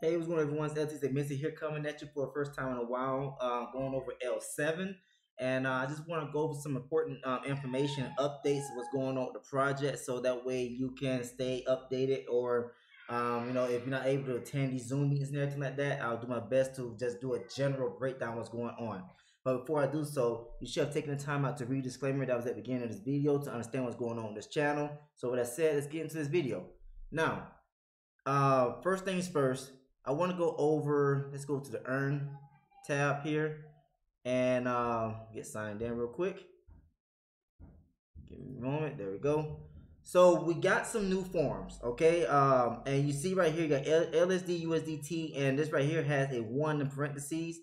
Hey, what's going on, everyone? It's Eletise Mincey here coming at you for the first time in a while, uh, going over L7. And uh, I just want to go over some important uh, information updates what's going on with the project so that way you can stay updated or, um, you know, if you're not able to attend these Zoom meetings and everything like that, I'll do my best to just do a general breakdown what's going on. But before I do so, you should have taken the time out to read the disclaimer that was at the beginning of this video to understand what's going on with this channel. So with that said, let's get into this video. Now, uh, first things first, I want to go over, let's go to the earn tab here and uh, get signed in real quick. Give me a moment. There we go. So we got some new farms, okay? Um, and you see right here, you got LSD, USDT, and this right here has a one in parentheses.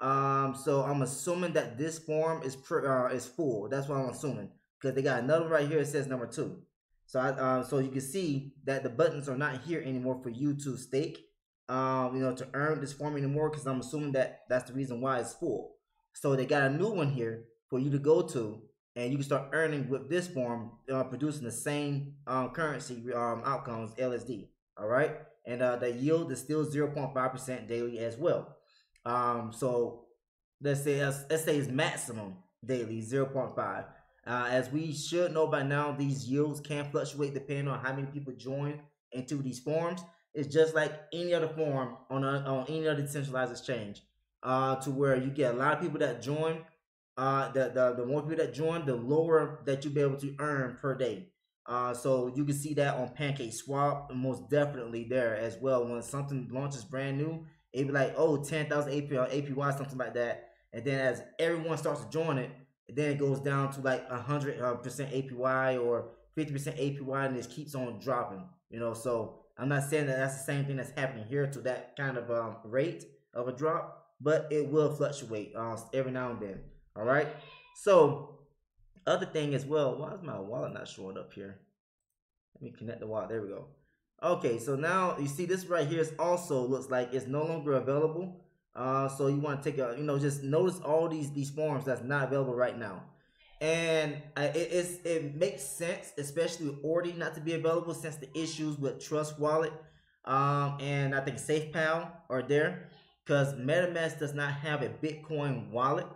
Um, so I'm assuming that this farm is uh, is full. That's what I'm assuming because they got another right here. It says number two. So I, uh, so you can see that the buttons are not here anymore for you to stake um, you know, to earn this farm anymore because I'm assuming that that's the reason why it's full. So they got a new one here for you to go to, and you can start earning with this farm, uh, producing the same um, currency um, outcomes LSD. All right, and uh, the yield is still 0.5% daily as well. Um, so let's say let's say it's maximum daily 0.5. Uh, as we should know by now, these yields can fluctuate depending on how many people join into these farms. It's just like any other farm on a, on any other decentralized exchange. Uh, to where you get a lot of people that join. Uh, the, the the more people that join, the lower that you'll be able to earn per day. Uh, so you can see that on Pancake Swap, most definitely there as well. When something launches brand new, it be like, oh, 10,000 APY, APY, something like that. And then as everyone starts to join it, then it goes down to like 100% uh, APY or 50% APY and it keeps on dropping, you know. So I'm not saying that that's the same thing that's happening here to that kind of um, rate of a drop, but it will fluctuate uh, every now and then. All right. So, other thing as well. Why is my wallet not showing up here? Let me connect the wallet. There we go. Okay, so now you see this right here is also looks like it's no longer available. Uh, so you want to take a, you know, just notice all these these farms that's not available right now and it, it's it makes sense, especially with Ordi not to be available since the issues with Trust Wallet um, and I think SafePal are there because MetaMask does not have a Bitcoin wallet,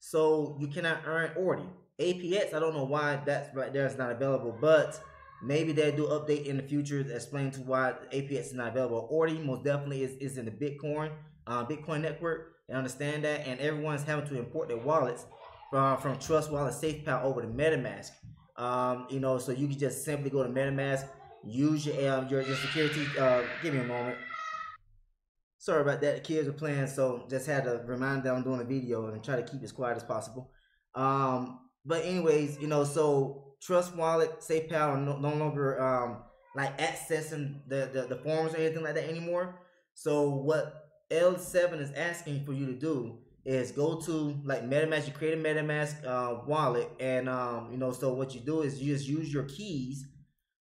so you cannot earn Ordi. APX, I don't know why that's right there is not available, but maybe they'll do update in the future to explain to why APX is not available. Ordi most definitely is, is in the Bitcoin uh, Bitcoin network. They understand that, and everyone's having to import their wallets uh, from Trust Wallet SafePal over to MetaMask. Um, you know, so you can just simply go to MetaMask, use your um, your, your security. Uh, give me a moment. Sorry about that. The kids are playing, so just had to remind them I'm doing a video and try to keep as quiet as possible. Um, but anyways, you know, so Trust Wallet, SafePal are no, no longer um, like accessing the, the the farms or anything like that anymore. So what L7 is asking for you to do is go to like MetaMask. You create a MetaMask uh, wallet, and um, you know, so what you do is you just use your keys,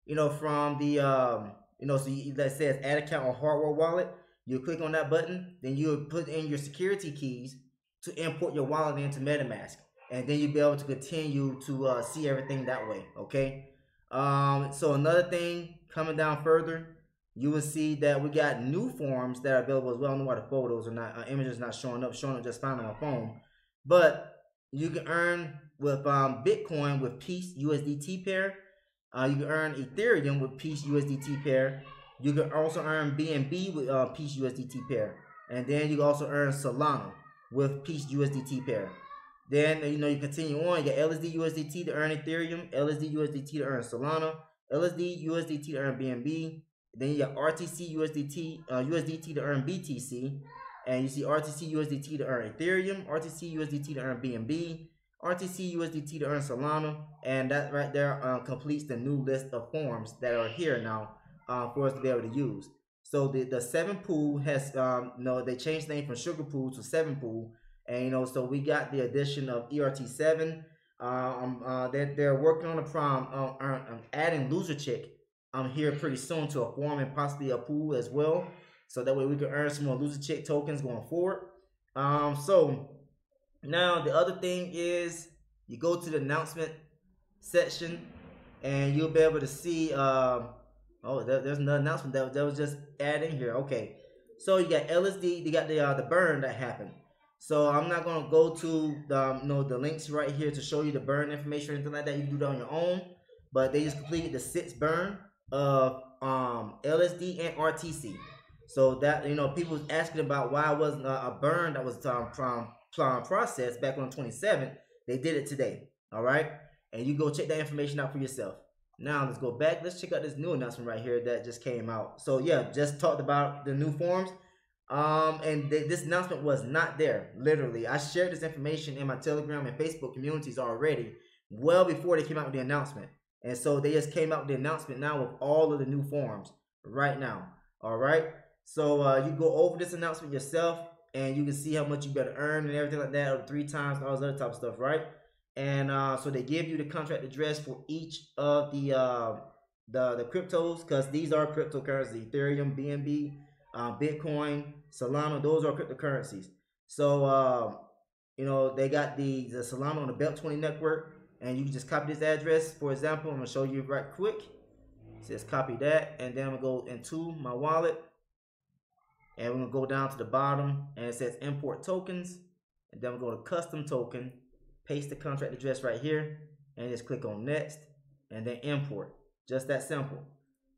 you know, from the um, you know, so you, that says add account on hardware wallet. You click on that button, then you put in your security keys to import your wallet into MetaMask, and then you'll be able to continue to uh, see everything that way. Okay. Um, so another thing coming down further you will see that we got new farms that are available as well. I don't know why the photos are not, uh, images not showing up, showing up just fine on my phone. But you can earn with um, Bitcoin with Peace USDT pair. Uh, you can earn Ethereum with Peace USDT pair. You can also earn BNB with uh, Peace USDT pair. And then you can also earn Solana with Peace USDT pair. Then you know you continue on. You get LSD USDT to earn Ethereum, LSD USDT to earn Solana, LSD USDT to earn BNB, then you got RTC USDT uh, USDT to earn BTC, and you see RTC USDT to earn Ethereum, RTC USDT to earn BNB, RTC USDT to earn Solana, and that right there uh, completes the new list of farms that are here now uh, for us to be able to use. So the the seven pool has um you know they changed the name from Sugar Pool to Seven Pool, and you know so we got the addition of ERT seven. Uh, um, uh, they're, they're working on a prom, uh, um, adding Loser Chick I'm here pretty soon to a farm and possibly a pool as well. So that way we can earn some more loser chick tokens going forward. Um, so now the other thing is you go to the announcement section and you'll be able to see um, oh there, there's another announcement that, that was just added in here. Okay. So you got LSD, you got the uh, the burn that happened. So I'm not gonna go to the um, you know the links right here to show you the burn information or anything like that. You do that on your own. But they just completed the sixth burn of um, LSD and RTC. So that you know people was asking about why it wasn't a, a burn that was um, from um, process back on the 27th. They did it today. All right, and you go check that information out for yourself. Now let's go back. Let's check out this new announcement right here that just came out. So yeah, just talked about the new farms. Um, and th this announcement was not there. Literally, I shared this information in my Telegram and Facebook communities already, well before they came out with the announcement. And so they just came out with the announcement now with all of the new farms right now. All right. So uh, you go over this announcement yourself, and you can see how much you better earn and everything like that, three times all this other type of stuff, right? and uh, so they give you the contract address for each of the uh, the the cryptos because these are cryptocurrency ethereum bnb uh, bitcoin solana those are cryptocurrencies so uh, you know they got the the solana on the BEP 20 network and you can just copy this address for example i'm gonna show you right quick Just copy that and then i'm gonna go into my wallet and we're gonna go down to the bottom and it says import tokens and then we'll go to custom token paste the contract address right here, and just click on next, and then import. Just that simple.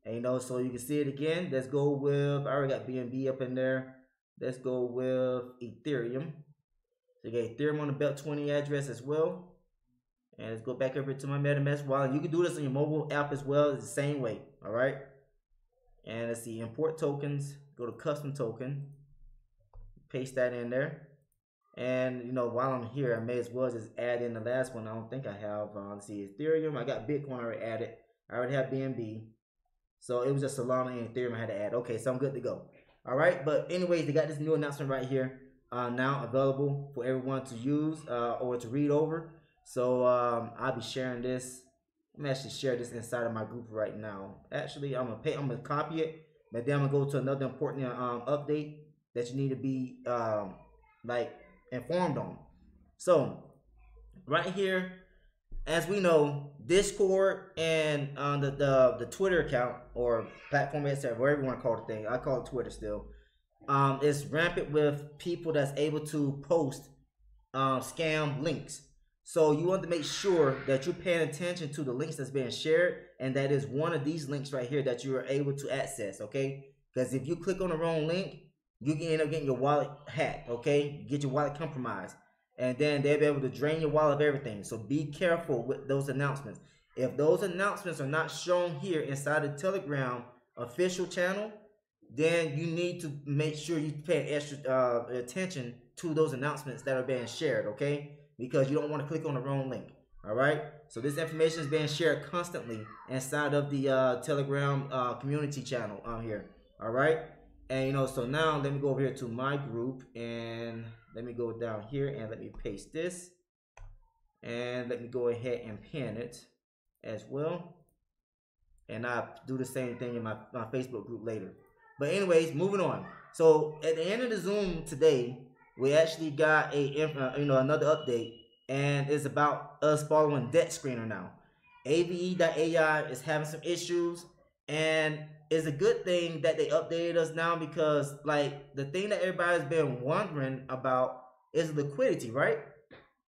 And you know, so you can see it again. Let's go with, I already got BNB up in there. Let's go with Ethereum. So you Ethereum on the BEP 20 address as well. And let's go back over to my MetaMask wallet. You can do this on your mobile app as well. It's the same way. All right. And let's see, import tokens. Go to custom token. Paste that in there. And you know, while I'm here, I may as well just add in the last one. I don't think I have. Uh, let's see, Ethereum. I got Bitcoin already added. I already have BNB. So it was just Solana and Ethereum I had to add. Okay, so I'm good to go. All right, but anyways, they got this new announcement right here uh, now available for everyone to use uh, or to read over. So um, I'll be sharing this. I'm actually share this inside of my group right now. Actually, I'm gonna pay. I'm gonna copy it, but then I'm gonna go to another important um, update that you need to be um, like informed on. So, right here, as we know, Discord and uh, the, the the Twitter account or platform, etc., whatever you want to call the thing, I call it Twitter still, um, it's rampant with people that's able to post um, scam links. So you want to make sure that you're paying attention to the links that's being shared, and that is one of these links right here that you are able to access. Okay, because if you click on the wrong link, you can end up getting your wallet hacked, okay? Get your wallet compromised. And then they'll be able to drain your wallet of everything. So be careful with those announcements. If those announcements are not shown here inside the Telegram official channel, then you need to make sure you pay extra uh, attention to those announcements that are being shared, okay? Because you don't want to click on the wrong link, all right? So this information is being shared constantly inside of the uh, Telegram uh, community channel on here, all right? And you know, so now let me go over here to my group and let me go down here and let me paste this. And let me go ahead and pin it as well. And I do the same thing in my, my Facebook group later. But anyways, moving on. So at the end of the Zoom today, we actually got a uh, you know another update, and it's about us following DEX Screener now. AVE.ai is having some issues, and it's a good thing that they updated us now because like the thing that everybody's been wondering about is liquidity, right?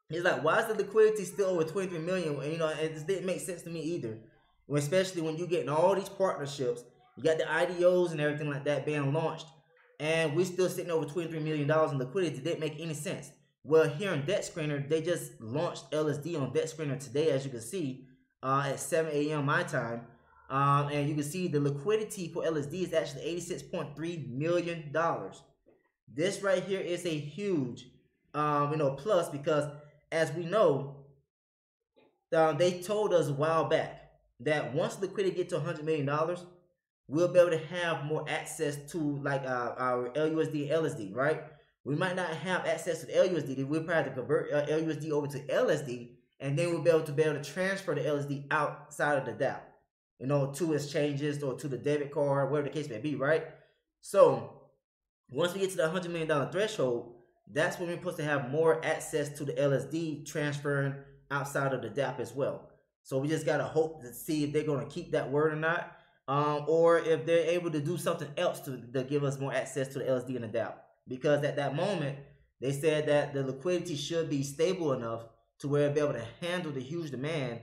It's like why is the liquidity still over 23 million? You know, it just didn't make sense to me either. Especially when you're getting all these partnerships, you got the IDOs and everything like that being launched, and we're still sitting over 23 million dollars in liquidity. It didn't make any sense. Well, here on DEX Screener, they just launched LSD on DEX Screener today, as you can see, uh, at 7 a.m. my time. Um, and you can see the liquidity for LSD is actually $86.3 million. This right here is a huge, um, you know, plus because as we know, um, they told us a while back that once liquidity get to $100 million, we'll be able to have more access to like uh, our LUSD and LSD, right? We might not have access to the LUSD. We'll probably have to convert uh, LUSD over to LSD, and then we'll be able to be able to transfer the LSD outside of the DApp you know, to exchanges or to the debit card, whatever the case may be, right? So once we get to the $100 million threshold, that's when we're supposed to have more access to the LSD transferring outside of the DApp as well. So we just got to hope to see if they're to keep that word or not. Um, or if they're able to do something else to, to give us more access to the LSD and the DApp. Because at that moment, they said that the liquidity should be stable enough to where it'll be able to handle the huge demand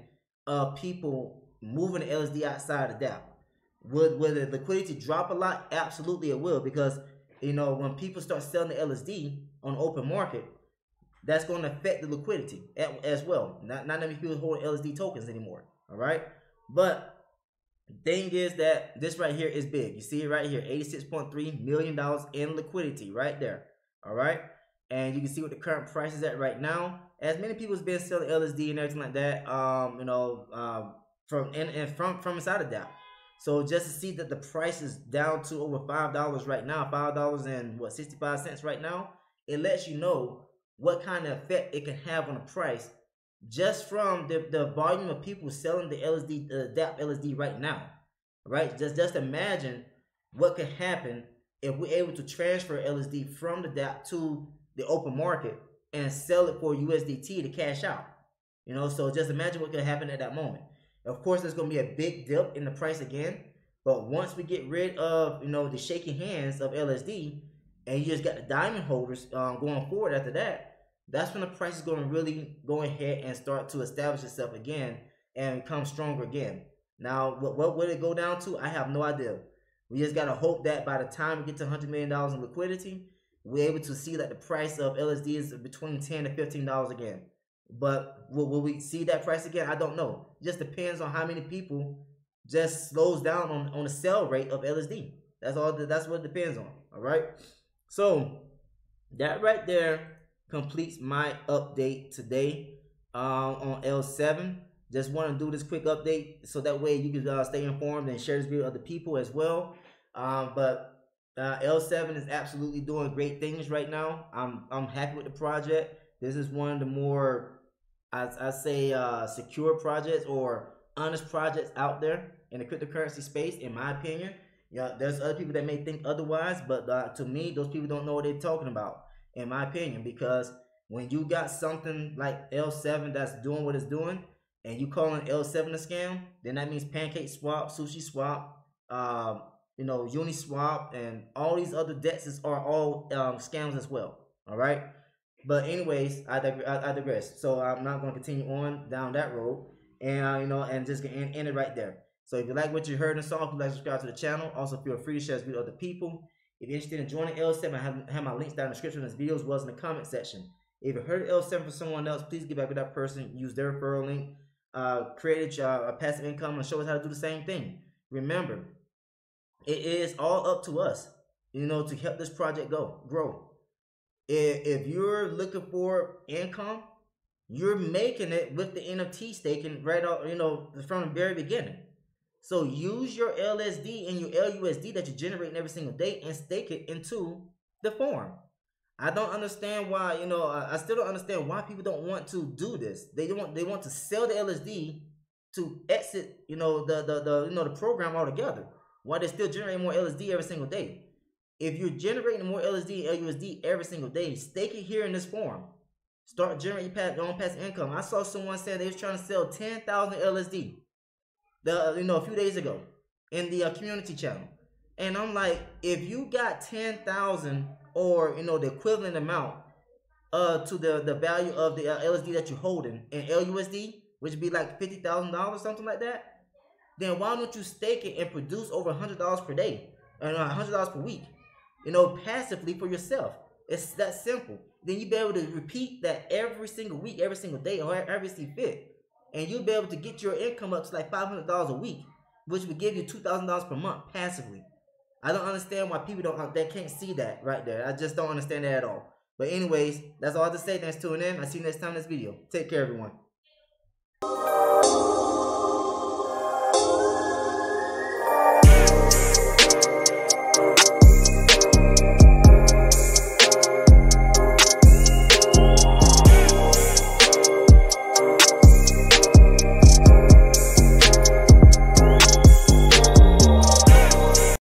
of people moving the LSD outside of DApp. Would, would the liquidity drop a lot? Absolutely it will because you know when people start selling the LSD on open market, that's going to affect the liquidity as well. Not not many people hold LSD tokens anymore. All right, but thing is that this right here is big. You see it right here, $86.3 million in liquidity right there. All right. And you can see what the current price is at right now. As many people has been selling LSD and everything like that, um, you know, um, from and, and from from inside of that. So just to see that the price is down to over five dollars right now, five dollars and what sixty five cents right now, it lets you know what kind of effect it can have on the price just from the, the volume of people selling the LSD, uh, DApp LSD right now, right? Just just imagine what could happen if we're able to transfer LSD from the DApp to the open market and sell it for USDT to cash out. You know, so just imagine what could happen at that moment. Of course, there's going to be a big dip in the price again, but once we get rid of you know the shaking hands of LSD, and you just got the diamond holders um, going forward after that, that's when the price is going to really go ahead and start to establish itself again and come stronger again. Now, what, what would it go down to? I have no idea. We just got to hope that by the time we get to $100 million in liquidity, we're able to see that the price of LSD is between 10 to $15 again. But will, will we see that price again? I don't know. It just depends on how many people just slows down on, on the sell rate of LSD. That's all. That's what it depends on. All right. So that right there completes my update today um, on L7. Just want to do this quick update so that way you can uh, stay informed and share this video with other people as well. Um, but uh, L7 is absolutely doing great things right now. I'm I'm happy with the project. This is one of the more I, I say uh, secure projects or honest projects out there in the cryptocurrency space, in my opinion. Yeah, there's other people that may think otherwise, but uh, to me, those people don't know what they're talking about in my opinion, because when you got something like L7 that's doing what it's doing, and you calling L7 a scam, then that means Pancake Swap, Sushi Swap, um, you know, Uniswap, and all these other dexes are all um, scams as well. All right. But anyways, I, dig- I, digress. So I'm not going to continue on down that road, and uh, you know, and just end, end it right there. So if you like what you heard and saw, please like subscribe to the channel. Also, feel free to share this with other people. If you're interested in joining L7, I have, have my links down in the description of this video as well as in the comment section. If you heard L7 for someone else, please get back with that person. Use their referral link. Uh, create a, a passive income and show us how to do the same thing. Remember, it is all up to us, you know, to help this project go grow. If, if you're looking for income, you're making it with the NFT staking right off, you know, from the very beginning. So use your LSD and your LUSD that you're generating every single day and stake it into the farm. I don't understand why, you know, I still don't understand why people don't want to do this. They want they want to sell the LSD to exit, you know, the the, the you know the program altogether. Why they're still generating more LSD every single day. If you're generating more LSD and LUSD every single day, stake it here in this farm. Start generating your own passive income. I saw someone say they was trying to sell 10,000 LSD the you know a few days ago in the uh, community channel, and I'm like, if you got ten thousand or you know the equivalent amount uh to the the value of the uh, LSD that you're holding in LUSD, which would be like fifty thousand dollars, something like that, then why don't you stake it and produce over hundred dollars per day and a hundred dollars per week, you know, passively for yourself? It's that simple. Then you be able to repeat that every single week, every single day, or every see fit and you'll be able to get your income up to like $500 a week, which would give you $2,000 per month passively. I don't understand why people don't they can't see that right there. I just don't understand that at all. But anyways, that's all I have to say. Thanks for tuning in. I'll see you next time in this video. Take care, everyone.